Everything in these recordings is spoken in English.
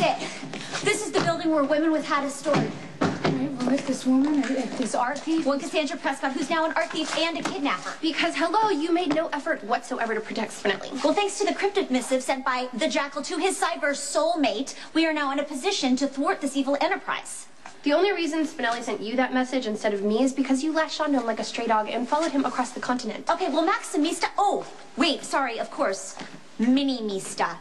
This is the building where women with hat is stored. Right, well, if this woman, if this art thief... One Cassandra Prescott, who's now an art thief and a kidnapper. Because, hello, you made no effort whatsoever to protect Spinelli. Well, thanks to the cryptic missive sent by the Jackal to his cyber soulmate, we are now in a position to thwart this evil enterprise. The only reason Spinelli sent you that message instead of me is because you latched onto him like a stray dog and followed him across the continent. Okay, well, Maximista. Oh, wait, sorry, of course. Minimista.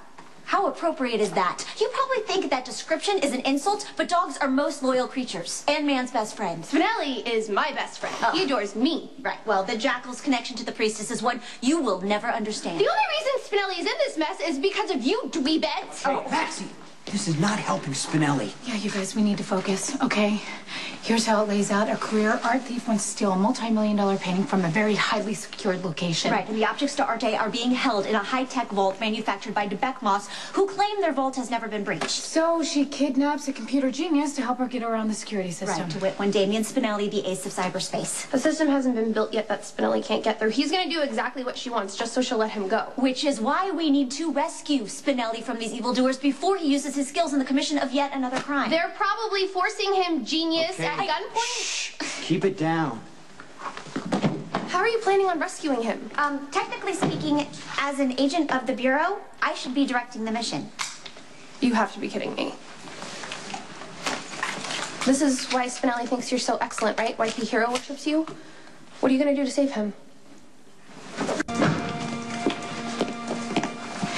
How appropriate is that? You probably think that description is an insult, but dogs are most loyal creatures and man's best friend. Spinelli is my best friend. Oh. He adores me. Right, well, the Jackal's connection to the priestess is one you will never understand. The only reason Spinelli is in this mess is because of you, dweebet. Oh, Maxie, this is not helping Spinelli. Yeah, you guys, we need to focus, okay? Here's how it lays out. A career art thief wants to steal a multi-million dollar painting from a very highly secured location. Right, and the objets d'art are being held in a high-tech vault manufactured by DeBeck Moss, who claim their vault has never been breached. So she kidnaps a computer genius to help her get around the security system. Right, to wit, one Damien Spinelli, the ace of cyberspace. The system hasn't been built yet that Spinelli can't get through. He's gonna do exactly what she wants just so she'll let him go. Which is why we need to rescue Spinelli from these evildoers before he uses his skills in the commission of yet another crime. They're probably forcing him genius Okay. At gunpoint. Keep it down. How are you planning on rescuing him? Um, technically speaking, as an agent of the Bureau, I should be directing the mission. You have to be kidding me. This is why Spinelli thinks you're so excellent, right? Why he hero worships you? What are you gonna do to save him?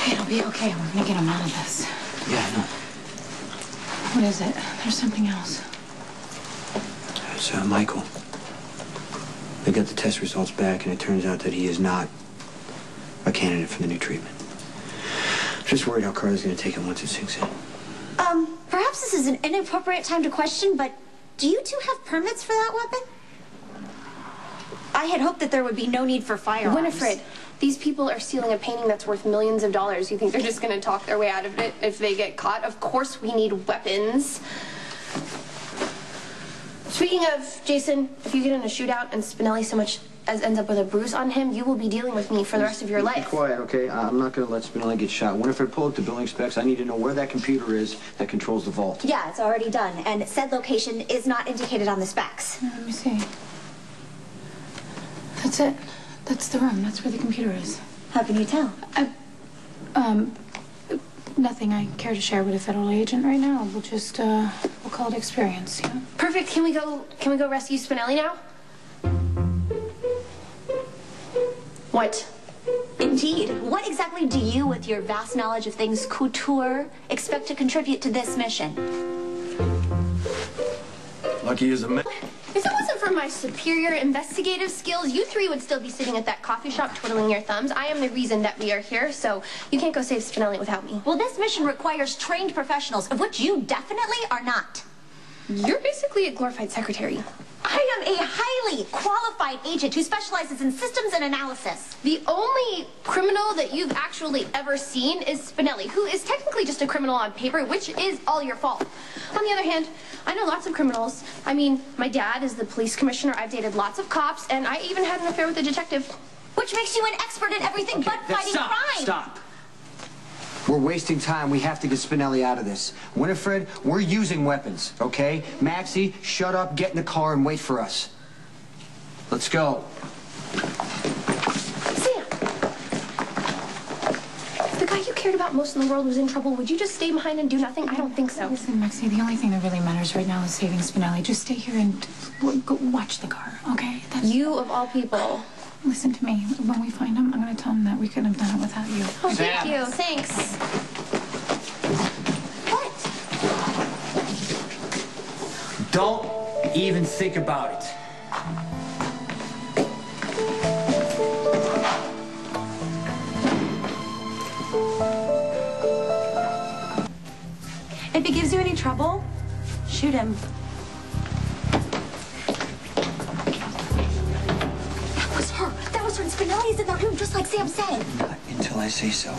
Hey, it'll be okay. We're gonna get him out of this. Yeah, I know. What is it? There's something else. It's uh, Michael. They got the test results back, and it turns out that he is not a candidate for the new treatment. I'm just worried how Carly's going to take it once it sinks in. Um, perhaps this is an inappropriate time to question, but do you two have permits for that weapon? I had hoped that there would be no need for firearms. Winifred, these people are stealing a painting that's worth millions of dollars. You think they're just gonna talk their way out of it if they get caught? Of course we need weapons. Speaking of, Jason, if you get in a shootout and Spinelli so much as ends up with a bruise on him, you will be dealing with me for the rest of your Be life. quiet, okay? I'm not going to let Spinelli get shot. Winifred, pull up the building specs. I need to know where that computer is that controls the vault. Yeah, it's already done, and said location is not indicated on the specs. Let me see. That's it. That's the room. That's where the computer is. How can you tell? Um, nothing I care to share with a federal agent right now. We'll just, uh, we'll call it experience, yeah? Perfect. Can we go? Can we go rescue Spinelli now? What? Indeed. What exactly do you, with your vast knowledge of things couture, expect to contribute to this mission? Lucky as a man. If it wasn't for my superior investigative skills, you three would still be sitting at that coffee shop twiddling your thumbs. I am the reason that we are here, so you can't go save Spinelli without me. Well, this mission requires trained professionals, of which you definitely are not. You're basically a glorified secretary. I am a highly qualified agent who specializes in systems and analysis. The only criminal that you've actually ever seen is Spinelli, who is technically just a criminal on paper, which is all your fault. On the other hand, I know lots of criminals. I mean, my dad is the police commissioner, I've dated lots of cops, and I even had an affair with a detective. Which makes you an expert in everything but That- fighting stop, crime. Stop. We're wasting time. We have to get Spinelli out of this. Winifred, we're using weapons, okay? Maxie, shut up, get in the car, and wait for us. Let's go. Sam! If the guy you cared about most in the world was in trouble, would you just stay behind and do nothing? I don't think so. Listen, Maxie, the only thing that really matters right now is saving Spinelli. Just stay here and watch the car, okay? That's, You, of all people. Listen to me. When we find him, I'm gonna tell him that we couldn't have done it without you. Oh, Sam. thank you. Thanks. What? Don't even think about it. If he gives you any trouble, shoot him. That was Spinelli's in the room, just like Sam said. Not until I say so.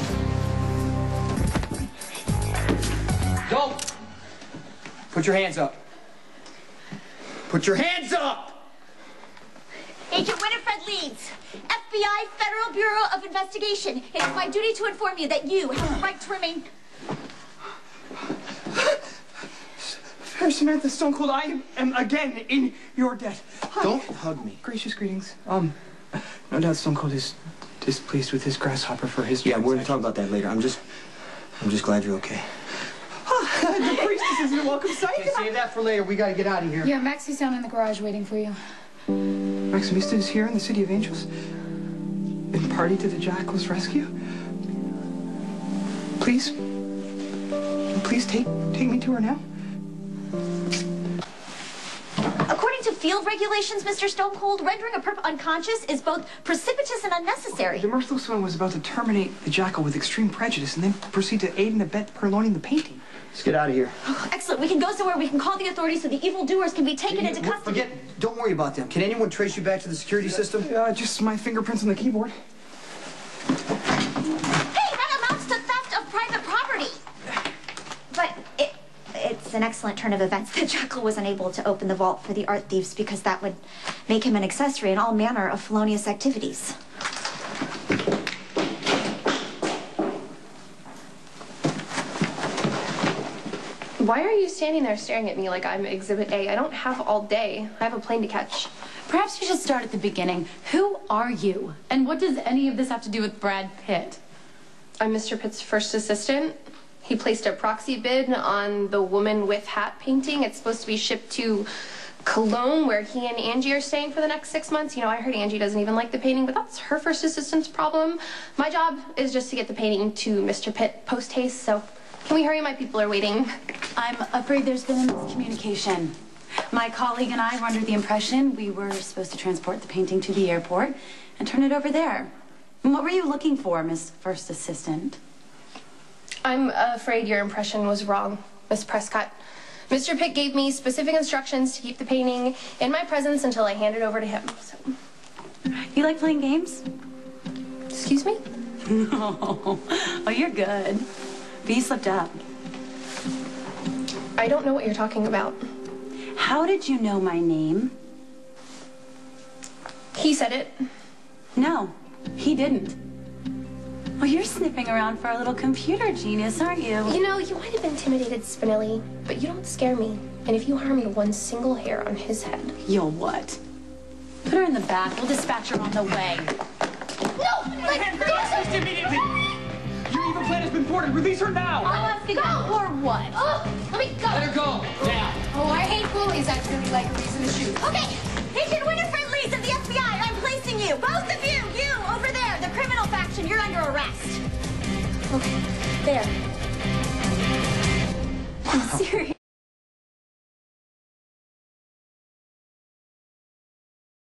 Don't! Put your hands up. Put your hands up! Agent Winifred Leeds, FBI Federal Bureau of Investigation. It is my duty to inform you that you have the right to remain. I'm Samantha Stone Cold. I am, am again in your debt. Hi. Don't hug me. Gracious greetings. Um, no doubt Stone Cold is displeased with his grasshopper for his. Yeah, we're gonna talk about that later. I'm just, I'm just glad you're okay. Ah, the priestess isn't a welcome sight. Okay, save that for later. We gotta get out of here. Yeah, Maxie's down in the garage waiting for you. Maximista is here in the City of Angels. In party to the Jackal's rescue. Please, please take take me to her now. According to field regulations, Mr. Stone Cold, rendering a perp unconscious is both precipitous and unnecessary. The merciless one was about to terminate the Jackal with extreme prejudice and then proceed to aid and abet purloining the painting. Let's get out of here. Excellent. We can go somewhere we can call the authorities so the evildoers can be taken into custody. Forget. Don't worry about them. Can anyone trace you back to the security system? Uh, just my fingerprints on the keyboard. It's an excellent turn of events that Jackal was unable to open the vault for the art thieves because that would make him an accessory in all manner of felonious activities. Why are you standing there staring at me like I'm Exhibit A? I don't have all day. I have a plane to catch. Perhaps you should start at the beginning. Who are you? And what does any of this have to do with Brad Pitt? I'm Mr. Pitt's first assistant. He placed a proxy bid on the woman with hat painting. It's supposed to be shipped to Cologne, where he and Angie are staying for the next six months. You know, I heard Angie doesn't even like the painting, but that's her first assistant's problem. My job is just to get the painting to Mr. Pitt post haste, so can we hurry? My people are waiting. I'm afraid there's been a miscommunication. My colleague and I were under the impression we were supposed to transport the painting to the airport and turn it over there. And What were you looking for, Miss First Assistant? I'm uh, afraid your impression was wrong, Miss Prescott. Mr. Pitt gave me specific instructions to keep the painting in my presence until I hand it over to him. So, You like playing games? excuse me? Oh, oh, you're good. But you slipped up. I don't know what you're talking about. How did you know my name? He said it. No, he didn't. Well, you're sniffing around for a little computer genius, aren't you? You know, you might have intimidated Spinelli, but you don't scare me. And if you harmed one single hair on his head. You'll what? Put her in the back. We'll dispatch her on the way. No! Like, Just immediately! Your evil plan has been thwarted. Release her now! I have to go! Or what? Oh, let me go! Let her go! Now! Oh, I hate bullies. That's really like a reason to shoot. Okay, Agent Winifred Leeds of the FBI, I'm placing you. Both Okay, there.